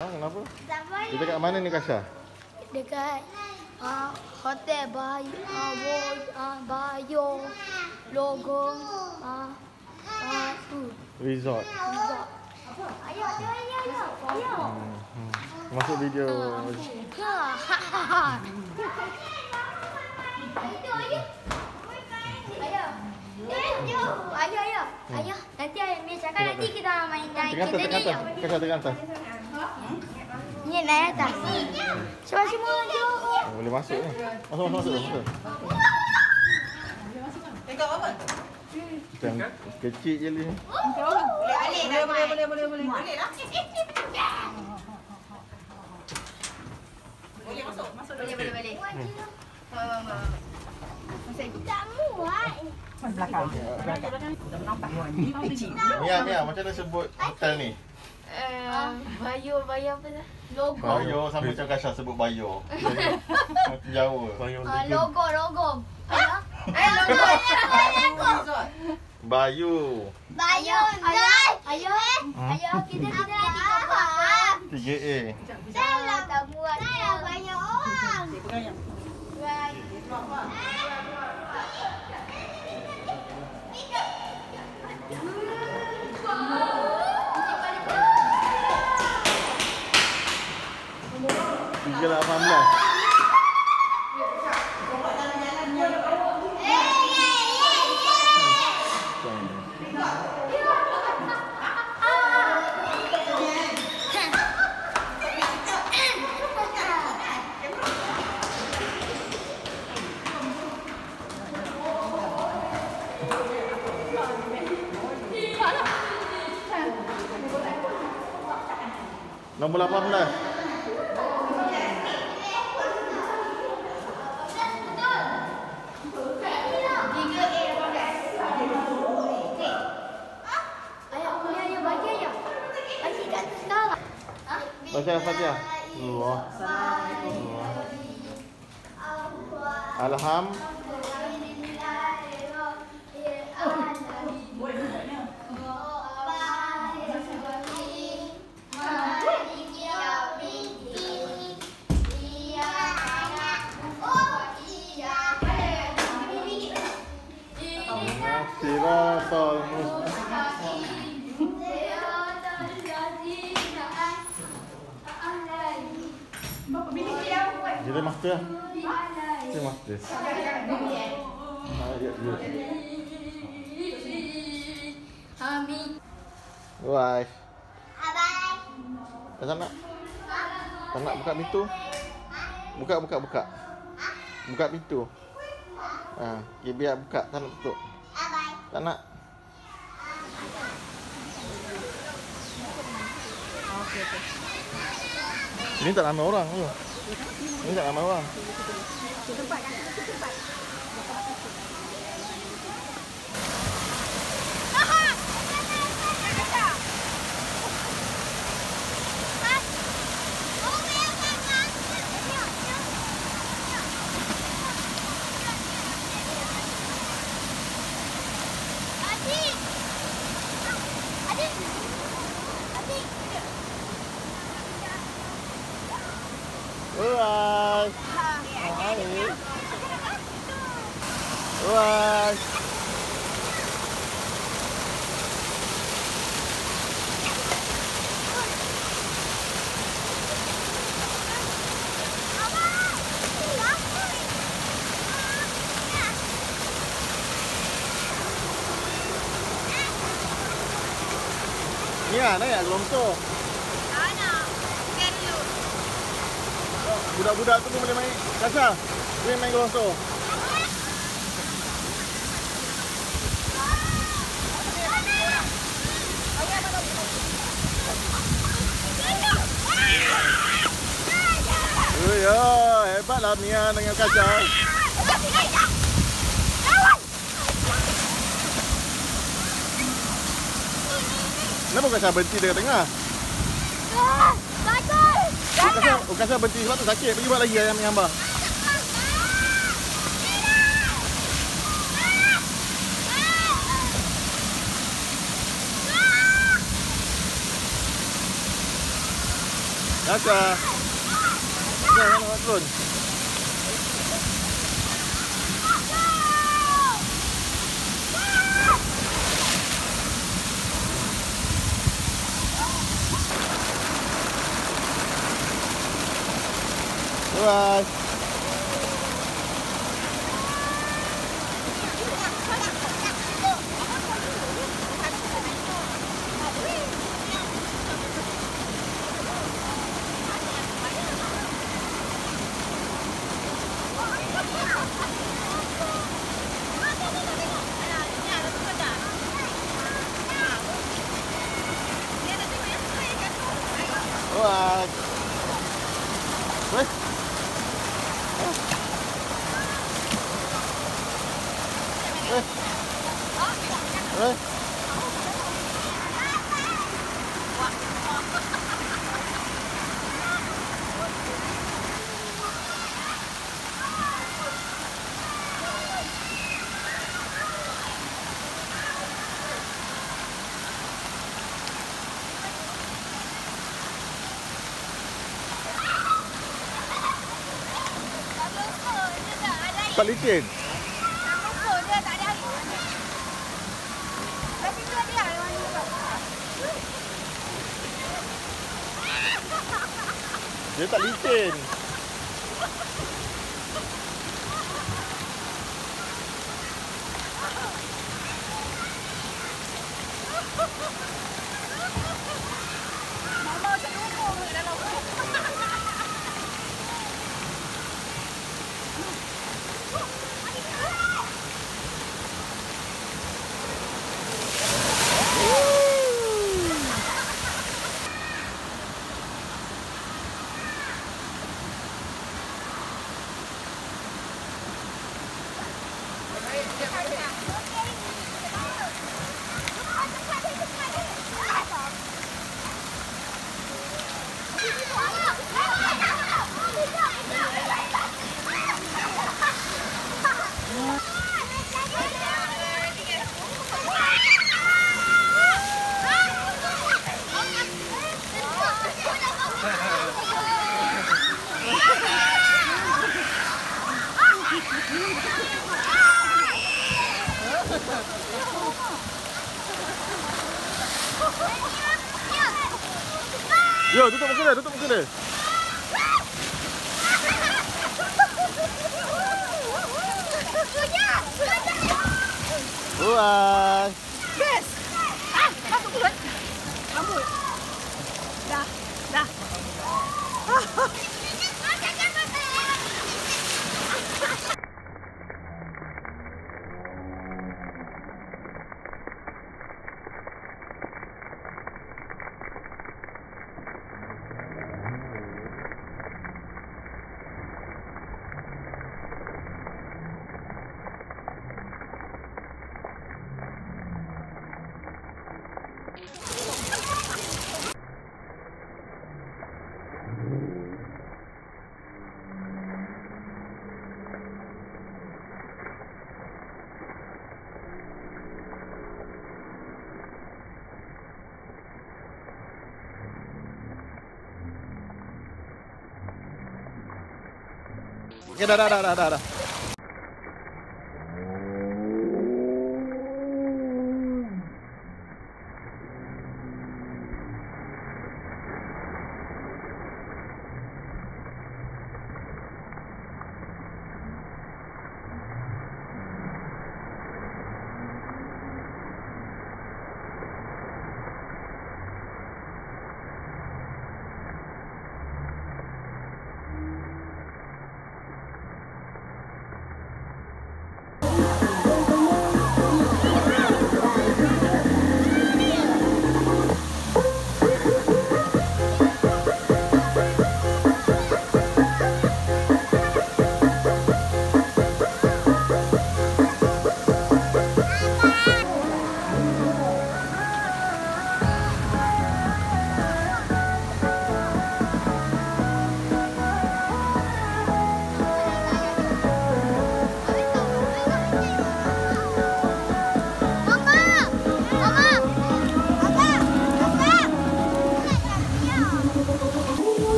Ha, kenapa? Kita kat mana ni Kasha? Dekat uh, hotel Bayu, uh, Wo- uh, Bayo, Logo, uh, uh, tu. Resort. Resort. Ayo, ayo, ayo, ayo. Ayo. Hmm, hmm. Masuk video. Ha, ha. Ayo, ayo. Ayo. Ayo. Ayo, nanti ayah Mia cakap nanti kita main naik Tengah atas, kereta tengah ni. atas. Ni naik atas. Semua semua. Oh, boleh masuk ni. Masuk, masuk, masuk. masuk. Tengok apa? Kecil je ni. Boleh boleh, boleh, boleh, boleh, boleh. Boleh lah. Boleh masuk, masuk dulu. Boleh, boleh, boleh. Tak muat. Belakang. Belakang. Dah nampak. Ni kecil. Mia, Mia, macam mana sebut hotel ni? Uh, Bayo, Bayo apa tu? Logo. Bayo sama macam Kasha sebut Bayo. Macam Jawa. Uh, logo, logo. Ayo. Eh, logo. Resort. Bayu. Bayo, ayo. Ayo. Ayo, kita kita nanti apa? 3A. Salah tak buat. Saya banyak orang. Dia pegang Tiga lah, faham lah. Nombor 18. Baca Al-Fatihah. Allah. Alham. Siratal mustaqim. Master lah. Jadi master. Ah, ya, ya. Amin. Wai. Abai. Tak nak. Tak nak buka pintu. Buka, buka, buka. Buka pintu. Ha, okay, biar buka. Tak nak tutup. Abai. Tak nak. Ini tak nama orang tu. Ini tak nama orang. Adik. Ni lah, naik longsor. Budak-budak tu pun boleh main. Kasha, boleh main longsor. Oh ya, hebatlah Mia dengan Kasha. Kenapa Kasha berhenti dekat tengah? Bagus. Kasha, oh, Kasha berhenti sebab tu sakit. Pergi buat lagi ayam yang abang. Kakak. Jangan nak うわうわー。Tak licin. Dia tak licin. uh, Okay, dah, dah, dah, dah, dah,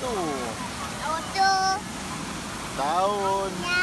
Batu. Daun. Ya.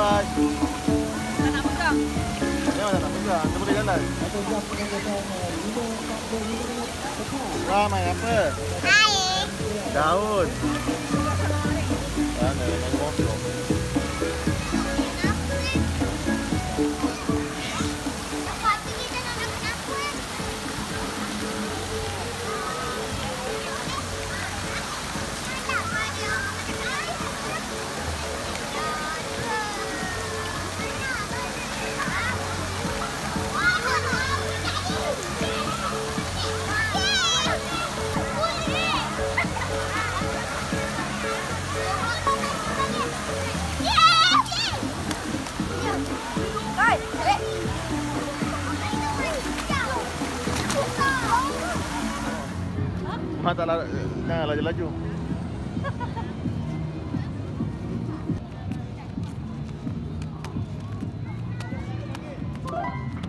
Tak nak pegang. Jangan nak pegang. Kita boleh jalan. Ramai apa? Daun. Mana yang kosong? tak lar jangan laju-laju.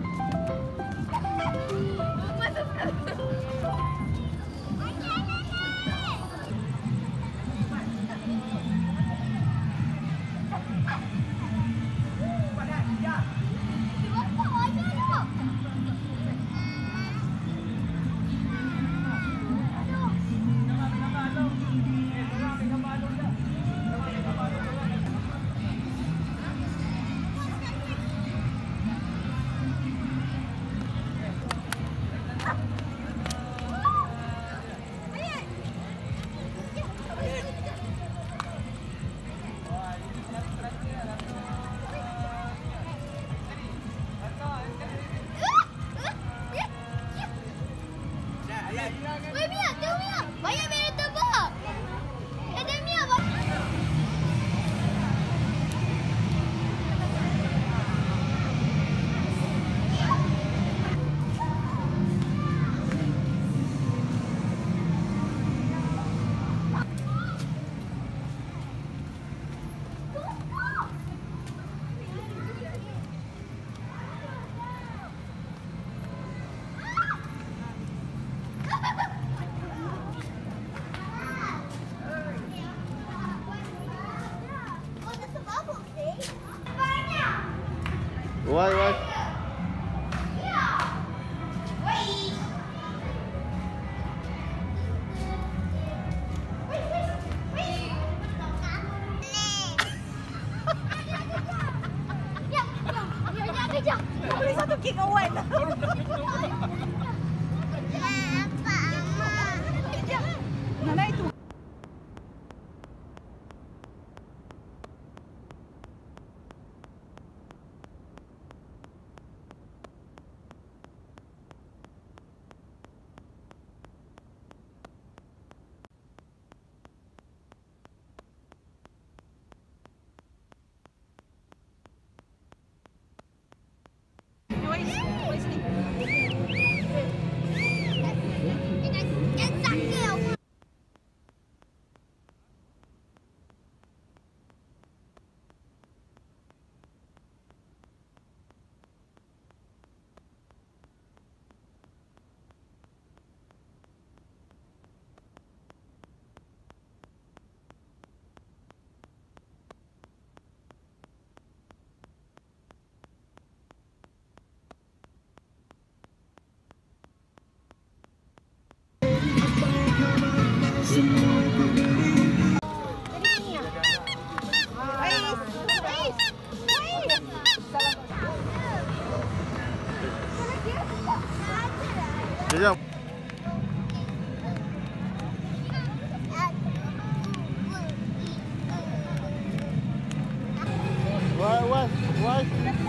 What?